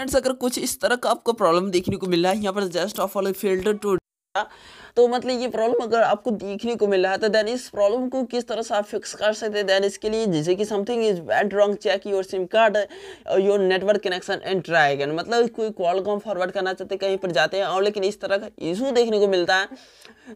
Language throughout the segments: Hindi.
फ्रेंड्स अगर कुछ इस तरह का आपको प्रॉब्लम देखने को मिल रहा है यहाँ पर just off all filter two तो मतलब ये प्रॉब्लम अगर आपको देखने को मिल रहा है तो देन इस प्रॉब्लम को किस तरह से आप फिक्स कर सकते हैं? देन इसके लिए जैसे कि something is bad wrong check your SIM card your network connection and try again मतलब कोई कॉल कॉम फॉरवर्ड करना चाहते हैं, कहीं पर जाते हैं और लेकिन इस तरह का इशू देखने को मिलता है।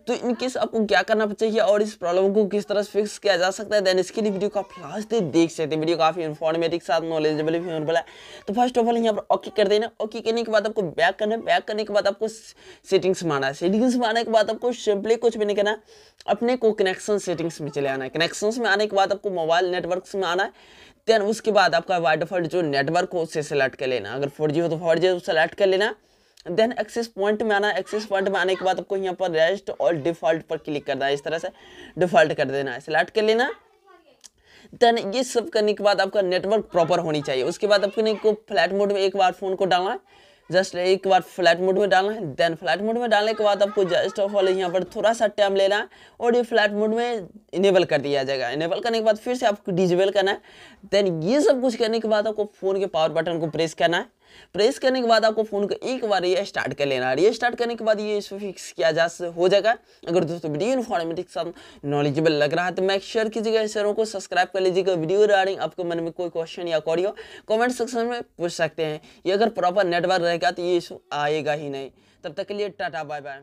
तो इन केस आपको क्या करना चाहिए और इस प्रॉब्लम को किस तरह से फिक्स किया जा सकता है? देन इसके लिए वीडियो को आप लास्ट तक देख सकते हैं। वीडियो काफ़ी इन्फॉर्मेटिव साथ नॉलेजेबल भी होने वाला है। तो फ़र्स्ट ऑफ़ ऑल यहाँ पर ओके कर देना। ओके करने के बाद आपको बैक करना है। बैक करने के बाद आपको सेटिंग्स माना है। सेटिंग्स मारने के बाद आपको सिंपली कुछ भी नहीं करना अपने को कनेक्शन सेटिंग्स में चले आना है। कनेक्शन में आने के बाद आपको मोबाइल नेटवर्क में आना है। देन उसके बाद आपका वाई डिफ़ॉल्ट जो नेटवर्क हो, उसे सेलेक्ट कर लेना। अगर फोर हो तो फोर जी सेलेक्ट कर लेना। देन एक्सेस पॉइंट में आना एक्सेस पॉइंट में आने के बाद आपको यहाँ पर रेस्ट और डिफ़ॉल्ट पर क्लिक करना है। इस तरह से डिफ़ॉल्ट कर देना है। सिलेक्ट कर लेना। देन ये सब करने के बाद आपका नेटवर्क प्रॉपर होनी चाहिए। उसके बाद आपको फ्लैट मोड में एक बार फ़ोन को डालना है। जस्ट एक बार फ्लैट मोड में डालना है देन फ्लैट मोड में डालने के बाद आपको जस्ट ऑफ़ ऑल यहाँ पर थोड़ा सा टाइम लेना है, और ये फ्लैट मोड में इनेबल कर दिया जाएगा। इनेबल करने के बाद फिर से आपको डिजेबल करना है। देन ये सब कुछ करने के बाद आपको फ़ोन के पावर बटन को प्रेस करना है। प्रेस करने के बाद आपको फ़ोन को एक बार ये स्टार्ट कर लेना। है स्टार्ट करने के बाद ये इसको फिक्स किया जा हो जाएगा। अगर दोस्तों वीडियो इन्फॉर्मेटिव साथ नॉलेजेबल लग रहा है तो मैं शेयर कीजिएगा चैनल को सब्सक्राइब कर लीजिएगा। वीडियो रिगार्डिंग आपके मन में कोई क्वेश्चन या कॉडियो कमेंट सेक्शन में पूछ सकते हैं। ये अगर प्रॉपर नेटवर्क रहेगा तो ये इशू आएगा ही नहीं। तब तक के लिए टाटा बाय बाय